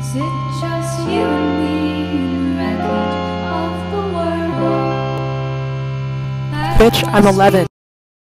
Is? Bitch, I'm 11.